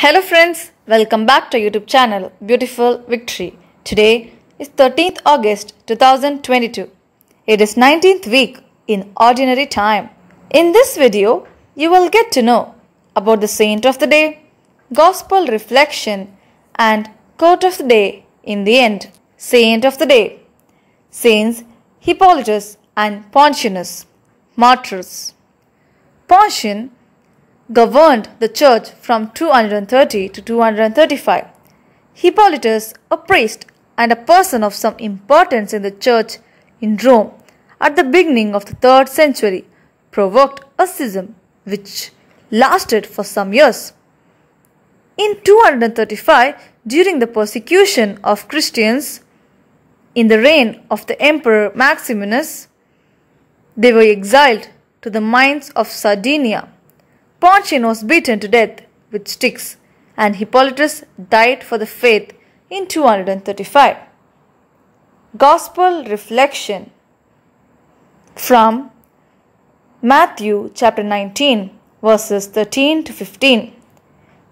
Hello friends, welcome back to YouTube channel Beautiful Victory. Today is 13th August 2022. It is 19th week in ordinary time. In this video, you will get to know about the saint of the day, gospel reflection and quote of the day in the end. Saint of the day Saints Hippolytus and Pontianus, martyrs. Pontian governed the church from 230 to 235. Hippolytus, a priest and a person of some importance in the church in Rome at the beginning of the 3rd century, provoked a schism which lasted for some years. In 235, during the persecution of Christians in the reign of the Emperor Maximinus, they were exiled to the mines of Sardinia. Pontian was beaten to death with sticks, and Hippolytus died for the faith in 235. Gospel Reflection from Matthew chapter 19, verses 13 to 15.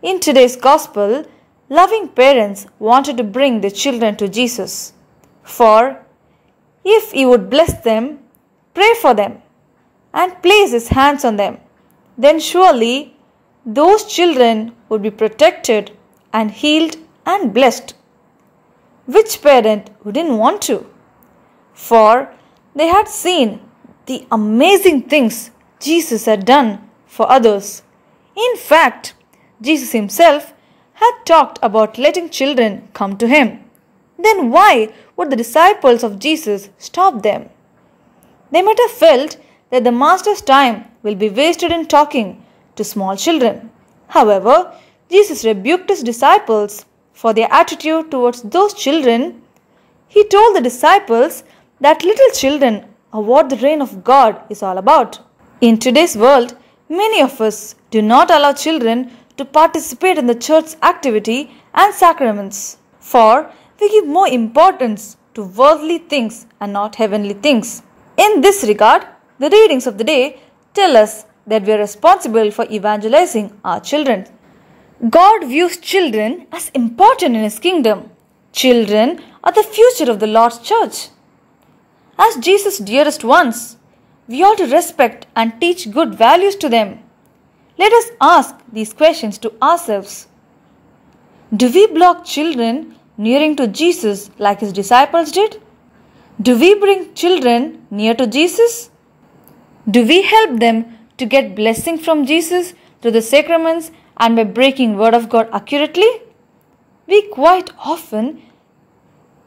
In today's Gospel, loving parents wanted to bring their children to Jesus. For if he would bless them, pray for them, and place his hands on them, then surely those children would be protected and healed and blessed. Which parent wouldn't want to? For they had seen the amazing things Jesus had done for others. In fact, Jesus himself had talked about letting children come to him. Then why would the disciples of Jesus stop them? They might have felt that the Master's time will be wasted in talking to small children. However, Jesus rebuked his disciples for their attitude towards those children. He told the disciples that little children are what the reign of God is all about. In today's world, many of us do not allow children to participate in the church's activity and sacraments, for we give more importance to worldly things and not heavenly things. In this regard, the readings of the day tell us that we are responsible for evangelizing our children. God views children as important in His kingdom. Children are the future of the Lord's church. As Jesus' dearest ones, we ought to respect and teach good values to them. Let us ask these questions to ourselves. Do we block children nearing to Jesus like his disciples did? Do we bring children near to Jesus? Do we help them to get blessing from Jesus through the sacraments and by breaking word of God accurately? We quite often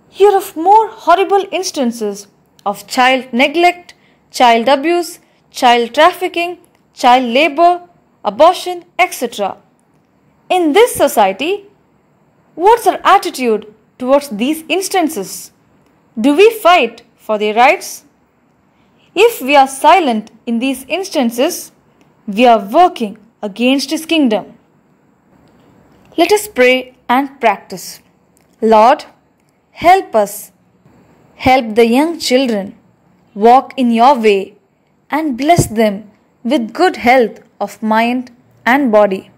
hear of more horrible instances of child neglect, child abuse, child trafficking, child labor, abortion, etc. In this society, what's our attitude towards these instances? Do we fight for their rights? If we are silent in these instances, we are working against His kingdom. Let us pray and practice. Lord, help us. Help the young children walk in your way and bless them with good health of mind and body.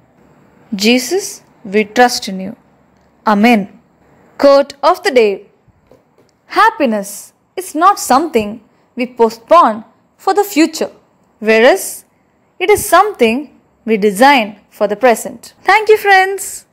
Jesus, we trust in you. Amen. Quote of the day Happiness is not something we postpone for the future, whereas it is something we design for the present. Thank you, friends.